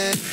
yeah.